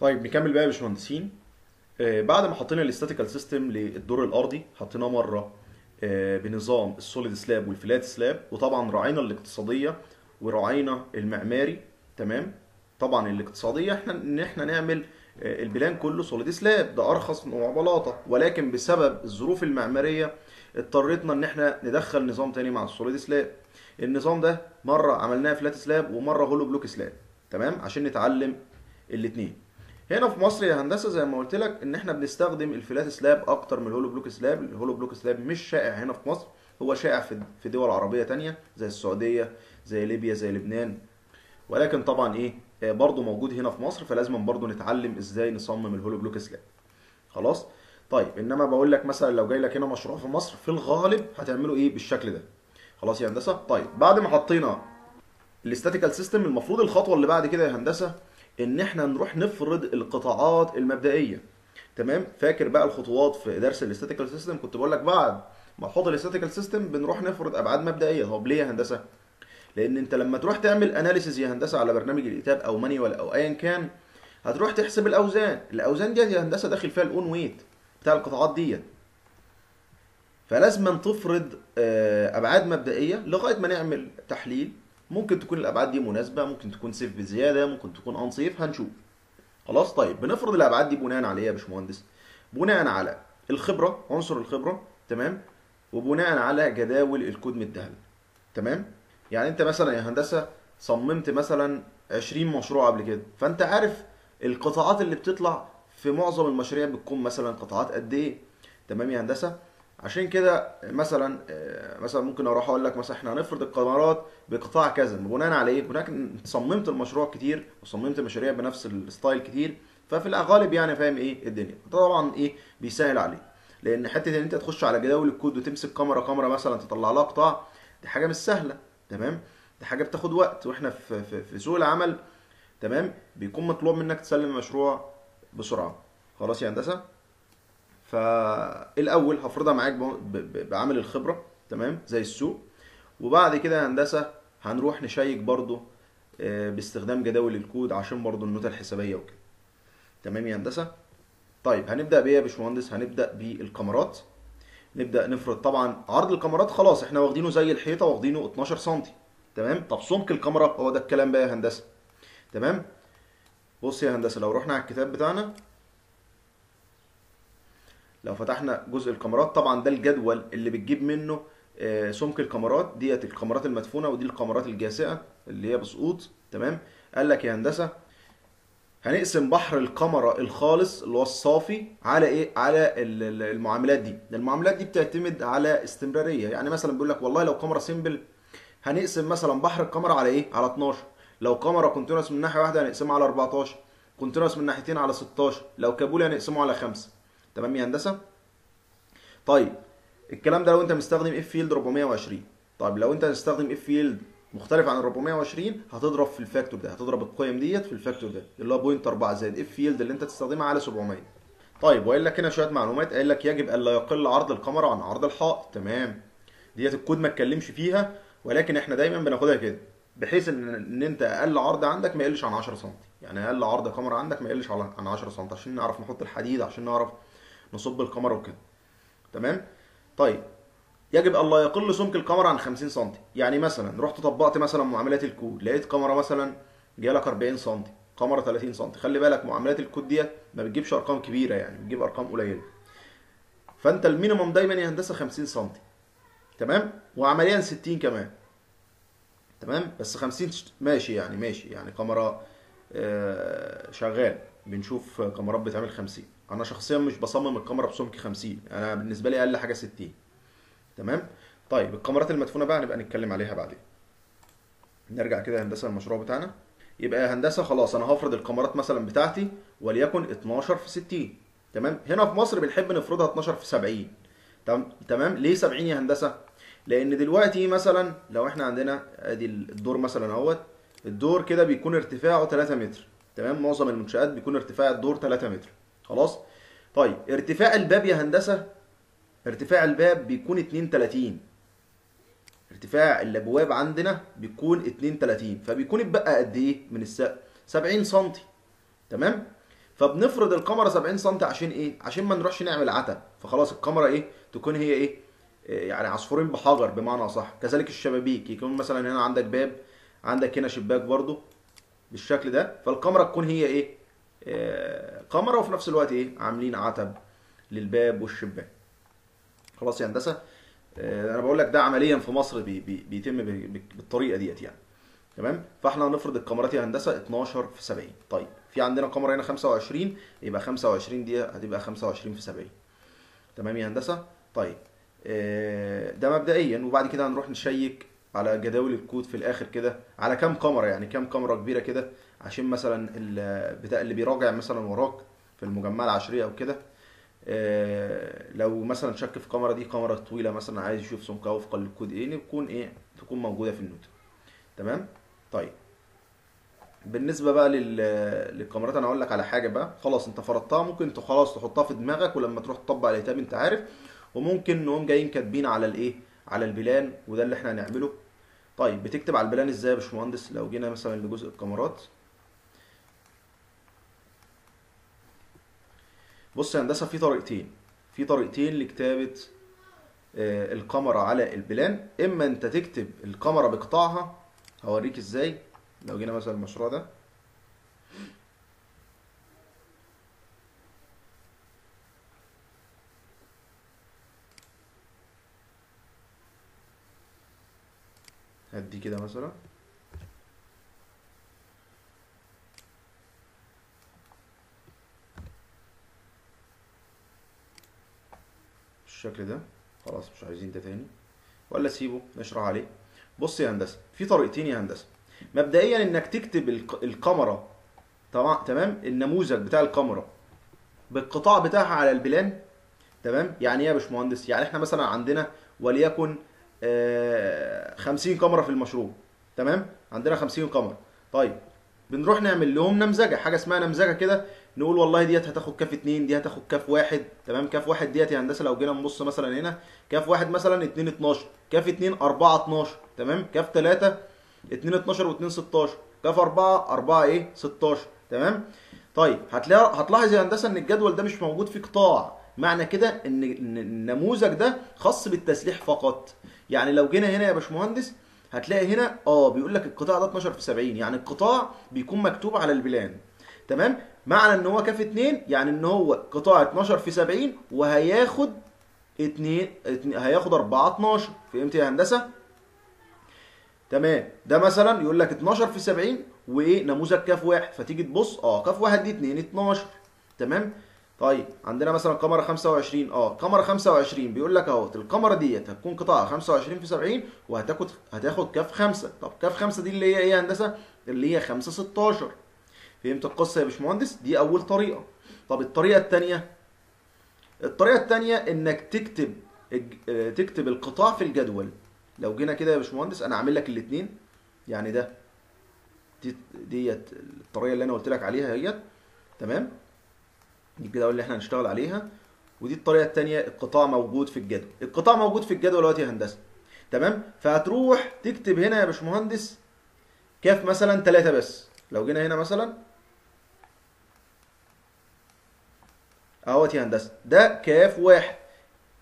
طيب نكمل بقى يا باشمهندسين. آه، بعد ما حطينا ال statical system للدور الأرضي حطيناه مرة آه، بنظام ال solid slab وال flat slab وطبعا راعينا الاقتصادية وراعينا المعماري تمام؟ طبعا الاقتصادية إحنا إن إحنا نعمل آه، ال plan كله solid slab ده أرخص نوع بلاطه ولكن بسبب الظروف المعمارية اضطريتنا إن إحنا ندخل نظام تاني مع ال solid slab. النظام ده مرة عملناه flat slab ومرة hollow block slab تمام؟ عشان نتعلم الاثنين هنا في مصر يا هندسة زي ما قلت لك إن إحنا بنستخدم ال flat slab أكتر من ال hollow block slab ال hollow block slab مش شائع هنا في مصر هو شائع في دول عربية تانية زي السعودية زي ليبيا زي لبنان. ولكن طبعا إيه آه، برضه موجود هنا في مصر فلازم برضه نتعلم إزاي نصمم ال hollow block slab. خلاص؟ طيب إنما بقول لك مثلا لو جاي لك هنا مشروع في مصر في الغالب هتعمله إيه بالشكل ده. خلاص يا هندسة؟ طيب بعد ما حطينا ال statical system المفروض الخطوة اللي بعد كده يا هندسة إن إحنا نروح نفرض القطاعات المبدئية. تمام؟ فاكر بقى الخطوات في درس ال statical system كنت بقول لك بعد ما نحط ال statical system بنروح نفرض أبعاد مبدئية. طب ليه يا هندسة؟ لأن أنت لما تروح تعمل analysis يا هندسة على برنامج ال ETABS أو manual أو ايا كان هتروح تحسب الأوزان. الأوزان ديت يا هندسة داخل فيها ال own weight بتاع القطاعات ديت. فلازم تفرض آه، أبعاد مبدئية لغاية ما نعمل تحليل. ممكن تكون الأبعاد دي مناسبة ممكن تكون سيف بزيادة ممكن تكون انصيف هنشوف. خلاص طيب بنفرض الأبعاد دي بناء على إيه يا باشمهندس؟ بناء على الخبرة عنصر الخبرة تمام؟ وبناء على جداول الكود مديها تمام؟ يعني أنت مثلا يا هندسة صممت مثلا 20 مشروع قبل كده فأنت عارف القطاعات اللي بتطلع في معظم المشاريع بتكون مثلا قطاعات قد إيه تمام يا هندسة؟ عشان كده مثلا آه، مثلا ممكن أروح أقول لك مثلا إحنا هنفرض الكاميرات بقطاع كذا بناء على إيه؟ بناء صممت المشروع كتير وصممت مشاريع بنفس الستايل كتير ففي الغالب يعني فاهم إيه؟ الدنيا. طبعا إيه؟ بيسهل عليك. لأن حتة إن أنت تخش على جداول الكود وتمسك كاميرا كاميرا مثلا تطلع لها قطاع دي حاجة مش سهلة. تمام؟ دي حاجة بتاخد وقت وإحنا في في, في سوق العمل. تمام؟ بيكون مطلوب منك تسلم المشروع بسرعة. خلاص يا هندسة؟ فالأول هفرضها معاك بعامل الخبرة تمام؟ زي السوق. وبعد كده يا هندسة هنروح نشيك برضو آه، باستخدام جداول الكود عشان برضو النوتة الحسابية وكده. تمام يا هندسة؟ طيب هنبدأ بإيه يا باشمهندس؟ هنبدأ بالكاميرات. نبدأ نفرض طبعا عرض الكاميرات خلاص إحنا واخدينه زي الحيطة واخدينه 12 سم تمام؟ طب سمك الكاميرا هو ده الكلام بقى يا هندسة. تمام؟ بص يا هندسة لو رحنا على الكتاب بتاعنا لو فتحنا جزء الكاميرات طبعا ده الجدول اللي بتجيب منه آه، سمك الكاميرات. ديت الكاميرات المدفونة ودي الكاميرات الجاسئة اللي هي بسقوط تمام؟ قال لك يا هندسة هنقسم بحر الكاميرا الخالص اللي هو الصافي على إيه؟ على ال- ال- المعاملات دي. المعاملات دي بتعتمد على استمرارية. يعني مثلا بيقول لك والله لو كاميرا سيمبل هنقسم مثلا بحر الكمرة على إيه؟ على 12 لو كمرة continuous من ناحية واحدة هنقسمها على 14 continuous من ناحيتين على 16 لو كابولي هنقسمه على 5 تمام يا هندسة؟ طيب الكلام ده لو انت مستخدم F yield 420 طيب لو انت هتستخدم F yield مختلف عن ال 420 هتضرب في ال factor ده هتضرب القيم ديت في ال factor ده اللي هو point 4 زائد F yield اللي انت تستخدمها على 700 طيب وقايل لك هنا شوية معلومات قايل لك يجب الا يقل عرض الكمرة عن عرض الحائط. تمام. ديت الكود ما اتكلمش فيها ولكن إحنا دايما بناخدها كده بحيث ان إن انت أقل عرض عندك ما يقلش عن 10 سم يعني أقل عرض كاميرا عندك ما يقلش عن 10 سم عشان نعرف نحط الحديد عشان نعرف نصب الكاميرا وكده. تمام؟ طيب. يجب الا يقل سمك الكاميرا عن 50 سم يعني مثلا رحت طبقت مثلا معاملات الكود لقيت كاميرا مثلا جالك 40 سم كاميرا 30 سم خلي بالك معاملات الكود ديت ما بتجيبش أرقام كبيرة يعني بتجيب أرقام قليلة. فأنت المينيمم دايما يا هندسة 50 سم تمام؟ وعمليا 60 كمان. تمام؟ بس 50 ش- ماشي يعني ماشي يعني كاميرا آه، شغال. بنشوف كاميرات بتعمل 50 أنا شخصيا مش بصمم الكاميرا بسمك 50 أنا بالنسبة لي أقل حاجة 60 تمام؟ طيب الكاميرات المدفونة بقى نبقى نتكلم عليها بعدين. نرجع كده هندسة المشروع بتاعنا. يبقى هندسة خلاص أنا هفرض الكاميرات مثلا بتاعتي وليكن 12 في 60 تمام؟ هنا في مصر بنحب نفرضها 12 في 70 تمام تمام؟ ليه 70 يا هندسة؟ لأن دلوقتي مثلا لو إحنا عندنا أدي الدور مثلا أهوت الدور كده بيكون ارتفاعه 3 متر. تمام؟ معظم المنشآت بيكون ارتفاع الدور 3 متر. خلاص؟ طيب ارتفاع الباب يا هندسة ارتفاع الباب بيكون 32 ارتفاع الأبواب عندنا بيكون 32 فبيكون اتبقى قد إيه؟ من السقف 70 سم تمام؟ فبنفرض الكاميرا 70 سم عشان إيه؟ عشان ما نروحش نعمل عتب. فخلاص الكاميرا إيه؟ تكون هي إيه؟ إيه يعني عصفورين بحجر بمعنى أصح. كذلك الشبابيك. يكون مثلا هنا عندك باب عندك هنا شباك برضو بالشكل ده. فالكاميرا تكون هي إيه؟ كاميرا وفي نفس الوقت إيه؟ عاملين عتب للباب والشباك خلاص يا هندسة. آه، أنا بقول لك ده عمليا في مصر بي بي بيتم بالطريقة ديت يعني. تمام؟ فإحنا هنفرض الكاميرات يا هندسة 12 في 70 طيب في عندنا كاميرا هنا 25 يبقى 25 دي هتبقى 25 في 70 تمام يا هندسة؟ طيب آه، ده مبدئيا وبعد كده هنروح نشيك على جداول الكود في الآخر كده على كام كاميرا يعني كام كاميرا كبيرة كده عشان مثلا ال- بتاع اللي بيراجع مثلا وراك في المجمعه العشرية أو كده آه، لو مثلا شك في الكاميرا دي كاميرا طويلة مثلا عايز يشوف سمكها وفقا للكود إيه تكون إيه تكون موجودة في ال note تمام؟ طيب. بالنسبة بقى لل... للكمرات أنا أقول لك على حاجة بقى. خلاص أنت فرضتها ممكن انت خلاص تحطها في دماغك ولما تروح تطبق الكتاب أنت عارف. وممكن نقوم جايين كاتبين على الإيه على ال plan وده اللي إحنا هنعمله. طيب بتكتب على ال plan إزاي يا باشمهندس؟ لو جينا مثلا لجزء الكمرات. بص يا هندسة في طريقتين. في طريقتين لكتابة آه، الكاميرا على البلان. إما أنت تكتب الكاميرا بقطاعها هوريك إزاي. لو جينا مثلا المشروع ده. هدي كده مثلا. بالشكل ده خلاص مش عايزين ده تاني. ولا سيبه نشرح عليه. بص يا هندسة في طريقتين يا هندسة. مبدئيا إنك تكتب الك- الكاميرا تمام النموذج بتاع الكاميرا بالقطاع بتاعها على البلان تمام؟ يعني إيه يا باشمهندس؟ يعني إحنا مثلا عندنا وليكن آه، 50 كاميرا في المشروع تمام؟ عندنا 50 كاميرا طيب بنروح نعمل لهم نمذجة حاجة اسمها نمذجة كده. نقول والله ديت هتاخد كاف اتنين دي هتاخد كاف واحد تمام؟ كاف واحد ديت يا هندسة لو جينا نبص مثلا هنا كاف واحد مثلا 2 12 كاف اتنين 4 12 تمام؟ كاف 3 2 12 و2 16 كاف 4 4 إيه؟ 16 تمام؟ طيب هتلاقي هتلاحظ يا هندسة إن الجدول ده مش موجود في قطاع. معنى كده ان النموذج ده خاص بالتسليح فقط. يعني لو جينا هنا يا باشمهندس هتلاقي هنا آه بيقول لك القطاع ده 12 في 70 يعني القطاع بيكون مكتوب على ال plan تمام؟ معنى إن هو كاف 2 يعني إن هو قطاع 12 في 70 وهياخد 2 هياخد 4 12 فهمت يا هندسة؟ تمام. ده مثلا يقول لك 12 في 70 وإيه؟ نموذج كاف واحد. فتيجي تبص آه كاف واحد دي 2 12 تمام؟ طيب عندنا مثلا كاميرا 25 آه كاميرا 25 بيقول لك اهو الكاميرا ديت هتكون قطاعها 25 في 70 وهتاخد هتاخد كاف 5 طب كاف 5 دي اللي هي إيه يا هندسة؟ اللي هي 5 16 فهمت القصة يا باشمهندس؟ دي أول طريقة. طب الطريقة الثانية الطريقة الثانية إنك تكتب آه، تكتب القطاع في الجدول. لو جينا كده يا باشمهندس أنا عامل لك الاثنين يعني ده. دي- ديت الطريقة اللي أنا قلت لك عليها هي تمام؟ دي كده اللي إحنا هنشتغل عليها. ودي الطريقة الثانية القطاع موجود في الجدول. القطاع موجود في الجدول دلوقتي يا هندسة. تمام؟ فهتروح تكتب هنا يا باشمهندس كاف مثلا ثلاثة بس. لو جينا هنا مثلا اهوت يا هندسة. ده كاف واحد.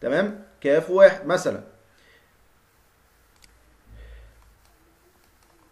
تمام؟ كاف واحد مثلا.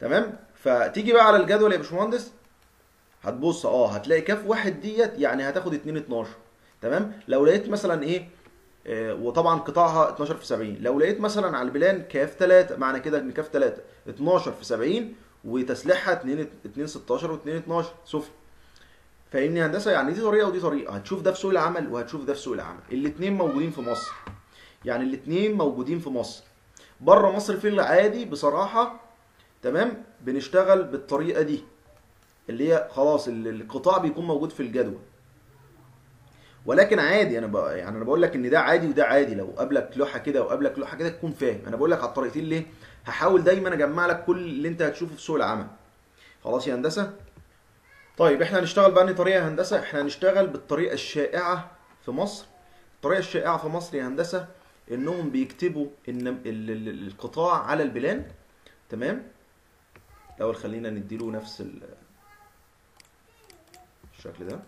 تمام؟ فتيجي بقى على الجدول يا باشمهندس. هتبص آه هتلاقي كاف واحد ديت يعني هتاخد 2 12 تمام؟ لو لقيت مثلا إيه؟ آه وطبعا قطاعها 12 في 70 لو لقيت مثلا على البلان كاف 3 معنى كده إن كاف 3 12 في 70 وتسليحها 2 2 16 و2 12 سفلي فاهمني هندسة؟ يعني دي طريقة ودي طريقة. هتشوف ده في سوق العمل وهتشوف ده في سوق العمل. الاثنين موجودين في مصر. يعني الاثنين موجودين في مصر. بره مصر في العادي بصراحة تمام؟ بنشتغل بالطريقة دي. اللي هي خلاص ال- القطاع بيكون موجود في الجدول. ولكن عادي أنا بقى يعني أنا بقول لك إن ده عادي وده عادي. لو قابلك لوحة كده وقابلك لوحة كده تكون فاهم. أنا بقول لك على الطريقتين ليه؟ هحاول دايما أجمع لك كل اللي أنت هتشوفه في سوق العمل. خلاص يا هندسة؟ طيب إحنا هنشتغل بأنهي طريقة يا هندسة؟ إحنا هنشتغل بالطريقة الشائعة في مصر. الطريقة الشائعة في مصر يا هندسة إنهم بيكتبوا إن ال- ال- القطاع على البلان. تمام؟ الأول خلينا نديله نفس ال- الشكل ده.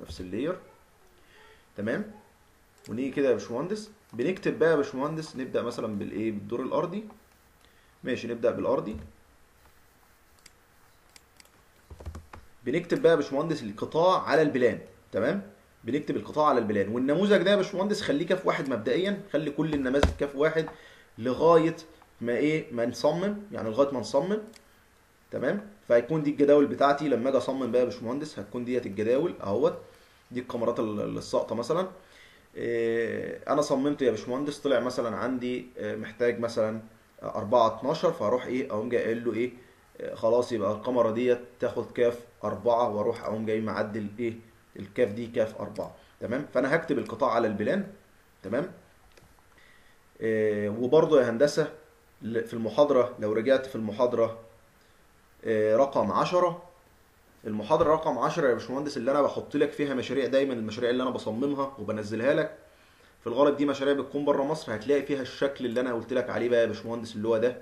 نفس ال layer. تمام؟ ونيجي كده يا باشمهندس. بنكتب بقى يا باشمهندس نبدأ مثلا بالإيه؟ بالدور الأرضي. ماشي نبدأ بالأرضي. بنكتب بقى يا باشمهندس القطاع على ال plan تمام؟ بنكتب القطاع على ال plan والنموذج ده يا باشمهندس خليه كاف واحد مبدئيا خلي كل النماذج كاف واحد لغاية ما إيه؟ ما نصمم يعني لغاية ما نصمم تمام؟ فهيكون دي الجداول بتاعتي لما أجي أصمم بقى يا باشمهندس هتكون ديت الجداول أهوت دي الكاميرات ال- الساقطة مثلا. إيه، أنا صممت يا باشمهندس طلع مثلا عندي آه، محتاج مثلا 4 12 فاروح إيه؟ أقوم جاي قايل له إيه؟ آه، خلاص يبقى الكاميرا ديت تاخد كاف 4 وأروح أقوم جاي معدل إيه؟ الكاف دي كاف 4 تمام؟ فأنا هكتب القطاع على البلان. تمام؟ آه، وبرضه يا هندسة ل- في المحاضرة لو رجعت في المحاضرة آه، رقم 10 المحاضرة رقم 10 يا باشمهندس اللي أنا بحط لك فيها مشاريع دايما المشاريع اللي أنا بصممها وبنزلها لك. في الغالب دي مشاريع بتكون بره مصر هتلاقي فيها الشكل اللي أنا قلت لك عليه بقى يا باشمهندس اللي هو ده.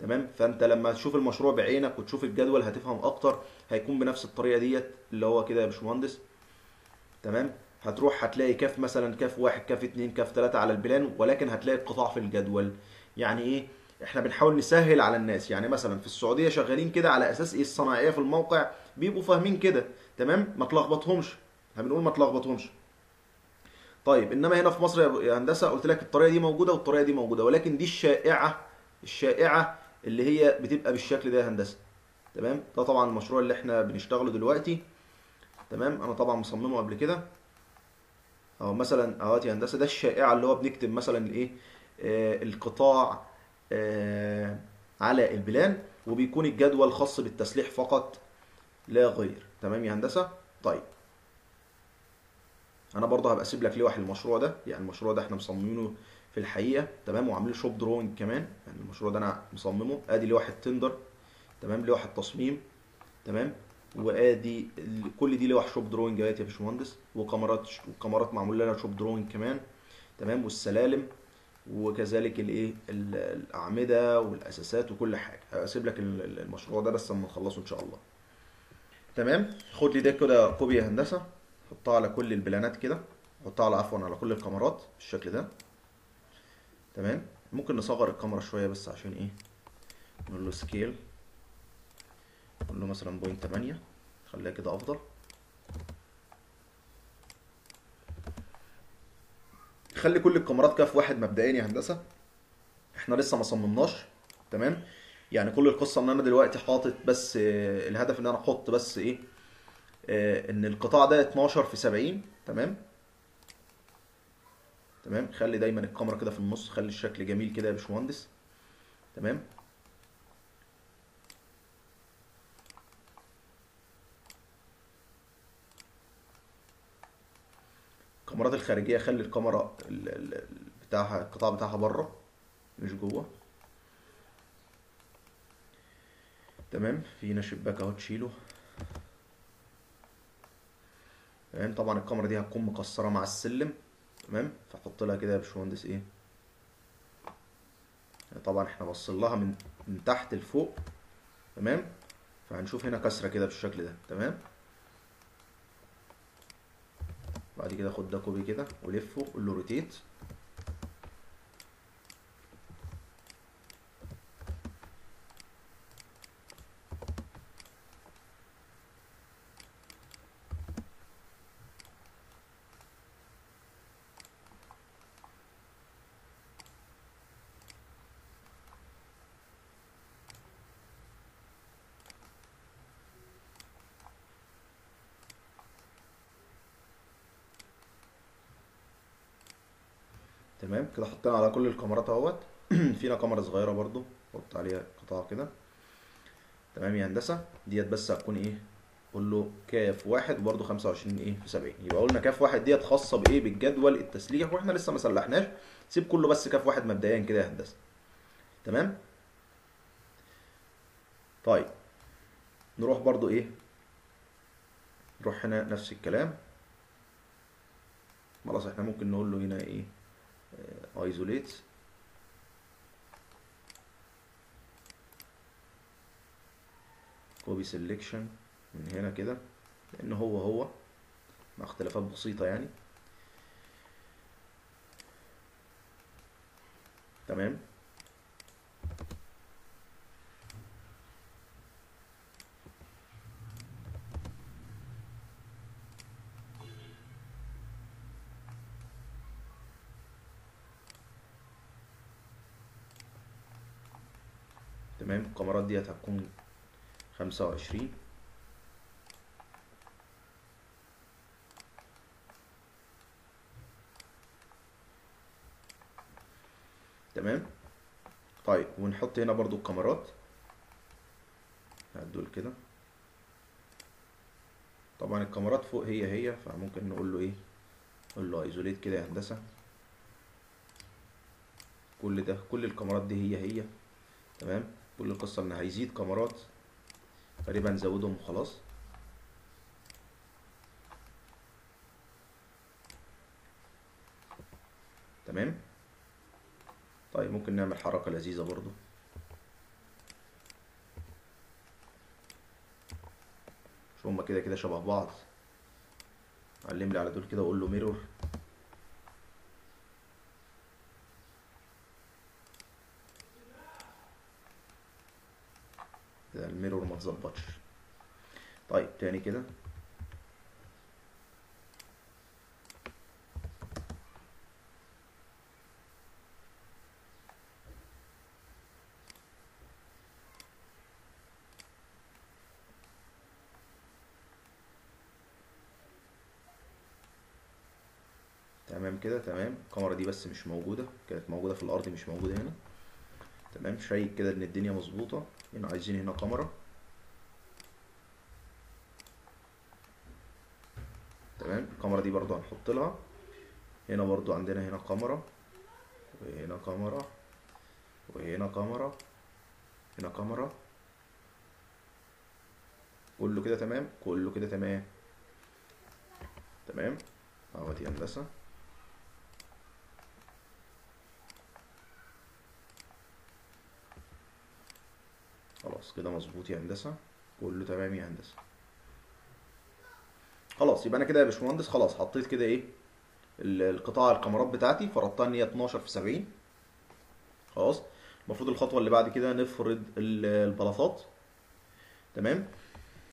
تمام؟ فأنت لما تشوف المشروع بعينك وتشوف الجدول هتفهم أكتر هيكون بنفس الطريقة ديت اللي هو كده يا باشمهندس. تمام؟ هتروح هتلاقي كاف مثلا كاف واحد كاف اتنين كاف تلاتة على البلان ولكن هتلاقي القطاع في الجدول. يعني إيه؟ إحنا بنحاول نسهل على الناس. يعني مثلا في السعودية شغالين كده على أساس إيه؟ الصناعية في الموقع. بيبقوا فاهمين كده. تمام؟ ما تلخبطهمش. إحنا بنقول ما تلخبطهمش. طيب إنما هنا في مصر يا يا هندسة قلت لك الطريقة دي موجودة والطريقة دي موجودة ولكن دي الشائعة الشائعة اللي هي بتبقى بالشكل ده يا هندسة. تمام؟ ده طبعا المشروع اللي إحنا بنشتغله دلوقتي. تمام؟ أنا طبعا مصممه قبل كده. أهو مثلا اهوت يا هندسة ده الشائعة اللي هو بنكتب مثلا الإيه؟ آه القطاع آه على ال plan وبيكون الجدول خاص بالتسليح فقط لا غير. تمام يا هندسة؟ طيب. أنا برضه هبقى أسيب لك لوح المشروع ده. يعني المشروع ده إحنا مصممينه في الحقيقة تمام وعاملين shop drawing كمان يعني المشروع ده أنا مصممه. آدي لوح ال tender تمام لوح التصميم تمام وآدي كل دي لوح shop drawing يا باشمهندس وكمرات وكمرات معمول لها shop drawing كمان تمام والسلالم وكذلك الإيه ال- الأعمدة والأساسات وكل حاجة. هسيب لك ال- ال- المشروع ده بس لما نخلصه إن شاء الله. تمام خد لي ده كده copy هندسة حطها على كل ال plan ات كده حطها على عفوا على كل الكمرات بالشكل ده. تمام؟ ممكن نصغر الكمرة شوية بس عشان إيه؟ نقول له scale نقول له مثلا point 8 خليها كده أفضل. خلي كل الكمرات كاف واحد مبدئيا يا هندسة. إحنا لسه ما صممناش. تمام؟ يعني كل القصة إن أنا دلوقتي حاطط بس الهدف إن أنا أحط بس إيه؟ آه، إن القطاع ده 12 في 70 تمام؟ تمام؟ خلي دايما الكمرة كده في النص خلي الشكل جميل كده يا باشمهندس. تمام؟ الكاميرات الخارجية خلي الكاميرا ال- ال- ال- بتاعها القطاع بتاعها بره مش جوه. تمام؟ في هنا شباك أهو تشيله. تمام؟ طبعا الكاميرا دي هتكون مكسرة مع السلم. تمام؟ فحط لها كده يا باشمهندس إيه؟ طبعا إحنا بصين لها من من تحت لفوق تمام؟ فهنشوف هنا كسرة كده بالشكل ده تمام؟ بعد كده خد ده copy كده ولفه قول له rotate تمام؟ كده حطينا على كل الكاميرات أهوت. فينا كاميرا صغيرة برضو. حط عليها قطاع كده. تمام يا هندسة؟ ديت بس هتكون إيه؟ قول له كاف واحد وبرده 25 إيه؟ في 70 يبقى قلنا كاف واحد ديت خاصة بإيه؟ بالجدول التسليح وإحنا لسه ما سلحناش. سيب كله بس كاف واحد مبدئيا كده يا هندسة. تمام؟ طيب. نروح برضو إيه؟ نروح هنا نفس الكلام. خلاص إحنا ممكن نقول له هنا إيه؟ isolate copy selection من هنا كده لأن هو هو مع اختلافات بسيطة يعني. تمام تمام الكاميرات ديت هتكون خمسة وعشرين. تمام؟ طيب ونحط هنا برضو الكاميرات. دول كده. طبعا الكاميرات فوق هي هي فممكن نقول له إيه؟ نقول له ايزوليت كده يا هندسة. كل ده كل الكاميرات دي هي هي. تمام؟ كل القصة ان هيزيد كاميرات تقريبا نزودهم وخلاص. تمام؟ طيب ممكن نعمل حركة لذيذة برضو. شو هما كده كده شبه بعض. علم لي على دول كده واقول له ميرور كده الميرور ما تظبطش طيب تاني كده. تمام كده تمام. الكاميرا دي بس مش موجودة كانت موجودة في الأرض مش موجودة هنا. تمام شيك كده إن الدنيا مظبوطة هنا عايزين هنا كاميرا تمام الكاميرا دي برضو هنحط لها. هنا برضو عندنا هنا كاميرا وهنا كاميرا وهنا كاميرا هنا كاميرا كله كده تمام؟ كله كده تمام. تمام؟ اهو دي هندسة. خلاص كده مظبوط يا هندسة. كله تمام يا هندسة. خلاص يبقى أنا كده يا باشمهندس خلاص حطيت كده إيه ال- القطاع الكاميرات بتاعتي فرضتها ان هي 12 في 70 خلاص؟ المفروض الخطوة اللي بعد كده نفرد ال- البلاطات. تمام؟